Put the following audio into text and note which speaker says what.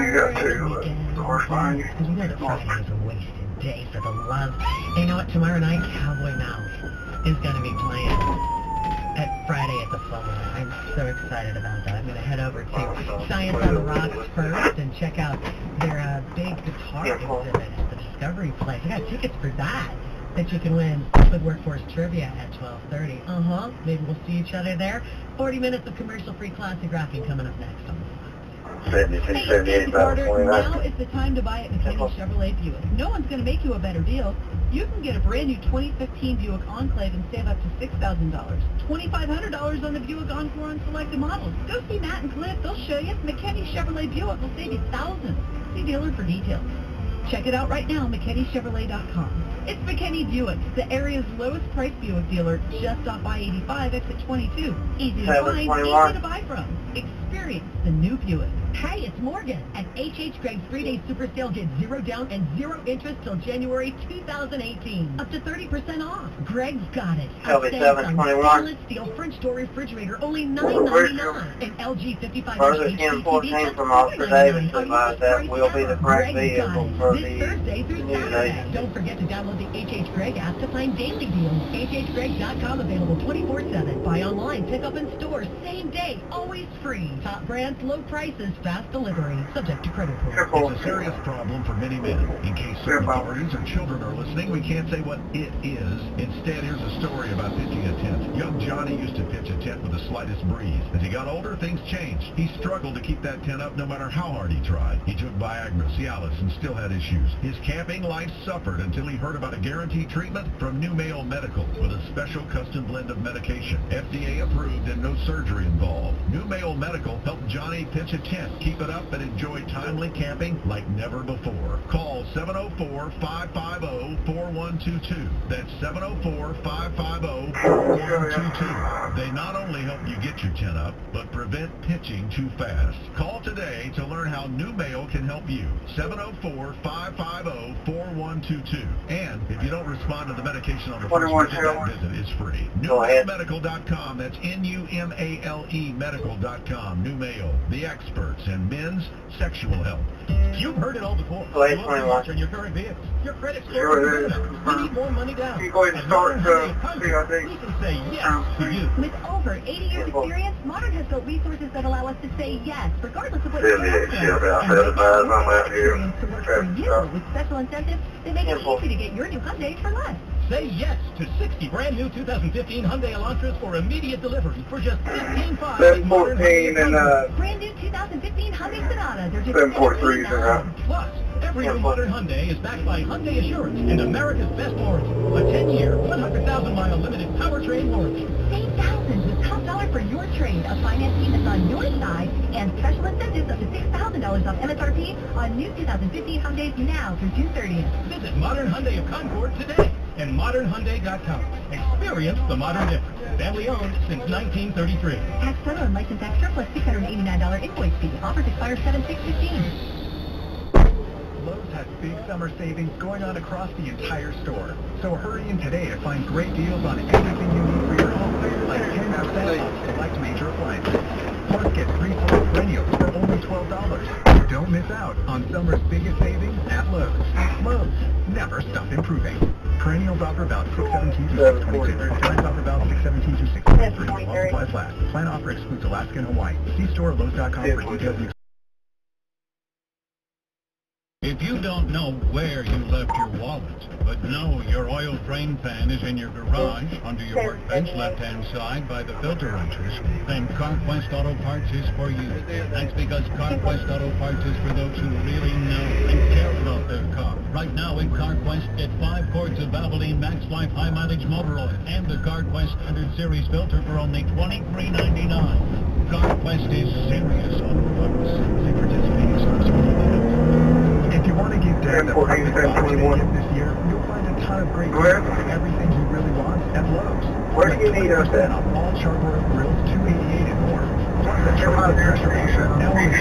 Speaker 1: You know that Friday is a wasted day for the love. And you know what? Tomorrow night, Cowboy Mouth is going to be playing at Friday at the Fillmore. I'm so excited about that. I'm going to head over to Science on the Rocks first and check out their uh, big guitar exhibit at the Discovery Place. I got tickets for that that you can win with Workforce Trivia at 12.30. Uh-huh. Maybe we'll see each other there. 40 minutes of commercial-free classic rocking coming up next on the
Speaker 2: 76,
Speaker 3: Hey,
Speaker 2: 78,
Speaker 3: Carter,
Speaker 2: 29.
Speaker 3: now is the time to buy at McKinney Chevrolet Buick. No one's going to make you a better deal. You can get a brand new 2015 Buick Enclave and save up to $6,000. $2,500 on the Buick Encore on selected models. Go see Matt and Cliff. They'll show you. McKinney Chevrolet Buick will save you thousands. See dealer for details. Check it out right now, McKinneyChevrolet.com. It's McKinney Buick, the area's lowest price Buick dealer, just off I-85, exit 22. Easy to find, easy to buy from. Experience the new Buick. Hey, it's Morgan. At H.H. Gregg's three-day super sale, get zero down and zero interest till January 2018. Up to 30% off. Gregg's got it. Stainless steel French door refrigerator, only
Speaker 2: Where's
Speaker 3: $9.99. An LG 55
Speaker 2: Further
Speaker 3: inch
Speaker 2: 1014 from Officer Davis advised that will be the correct vehicle for
Speaker 3: this
Speaker 2: the
Speaker 3: Thursday through
Speaker 2: new
Speaker 3: Saturday. Don't forget to download the HH Gregg app to find daily deals. HHGregg.com available 24-7. Buy online, pick up in store, same day, always free. Top brands, low prices, fast delivery. Subject to credit report.
Speaker 2: Careful.
Speaker 4: It's a serious problem for many men. In case certain authorities or children are listening, we can't say what it is. Instead, here's a story about pitching a tent. Young Johnny used to pitch a tent with the slightest breeze. As he got older, things changed. He struggled to keep that tent up no matter how hard he tried. He took Viagra, Cialis, and still had issues. His camping life suffered until he heard about a guaranteed treatment from NuMale Medical with a special custom blend of medication. FDA approved and no surgery involved. NuMale Medical helped Johnny pitch a tent, keep it up, and enjoy timely camping like never before. Call 704-550-4122. That's 704-550-4122. They not only help you get your tent up, but prevent pitching too fast. Call today to learn how NuMale can help you. 704-550-4122. And if you don't respond to the medication on the first
Speaker 2: 21
Speaker 4: visit, that visit is free. NuMaleMedical.com. That's N-U-M-A-L-E medical.com. NuMale, the experts in men's sexual health. You've heard it all before.
Speaker 2: Go ahead,
Speaker 4: You
Speaker 2: 21.
Speaker 4: on your current vehicles. Your credit score
Speaker 2: Sure
Speaker 4: is
Speaker 2: it is.
Speaker 4: You need more money down.
Speaker 2: You go ahead and start,
Speaker 4: Modern
Speaker 2: uh,
Speaker 4: Hyundai
Speaker 2: CID.
Speaker 4: We can say yes to you.
Speaker 3: With over 80 years experience, Modern has built resources that allow us to say yes, regardless of what
Speaker 2: Yeah,
Speaker 3: you're
Speaker 2: yeah,
Speaker 3: after.
Speaker 2: yeah, I
Speaker 3: And
Speaker 2: feel
Speaker 3: with
Speaker 2: bad.
Speaker 3: that
Speaker 2: I'm out here.
Speaker 3: to work for you with special incentives that make it easy to get your new Hyundai for less.
Speaker 4: Say yes to 60 brand new 2015 Hyundai Elantras for immediate delivery for just 155
Speaker 2: Seven fourteen and uh,
Speaker 3: Brand new 2015 Hyundai Sonatas are just
Speaker 2: 743s and
Speaker 4: Plus, every new
Speaker 2: Careful.
Speaker 4: modern Hyundai is backed by Hyundai Assurance and America's best warranty. A 10-year, 100,000-mile limited powertrain warranty.
Speaker 3: Save thousands with top dollar for your trade, a financing that's on your side, and special incentives up to $6,000 off MSRP on new 2015 Hyundais now through June 30th.
Speaker 4: Visit Modern Hyundai of Concord today and modernhyundai.com. Experience the modern difference. Family owned since 1933.
Speaker 3: Tax total and license extra plus $689 invoice fee. Offers expire 7-6-15.
Speaker 5: Lowe's has big summer savings going on across the entire store. So hurry in today to find great deals on everything you need for your home, About 617 to 622. Plans offer about 617 to 623. While supplies. Plan offer excludes Alaska and Hawaii. See store at Lowe's.com for details
Speaker 4: If you don't know where you left your wallet, but know your oil drain pan is in your garage, under your workbench left-hand side by the filter wrenches, then CarQuest Auto Parts is for you. That's because CarQuest Auto Parts is for those who really know and care about their car. Right now in CarQuest, get five quarts of Valvoline Max Life High Mileage Motor Oil and the CarQuest 100 Series filter for only $23.99. CarQuest is serious auto parts.
Speaker 5: See participating stores for details. If you want to give Dad the
Speaker 2: 10, 14,
Speaker 5: perfect
Speaker 2: 10,
Speaker 5: Father's Day
Speaker 2: 21.
Speaker 5: gift this year, you'll find a ton of great
Speaker 2: Where?
Speaker 5: everything he really wants at Lowe's.
Speaker 2: Where do you need us
Speaker 5: 20%
Speaker 2: at?
Speaker 5: off all charbroiled grills, 288 and more. Plus a
Speaker 2: on, there.
Speaker 5: pressure washer, now only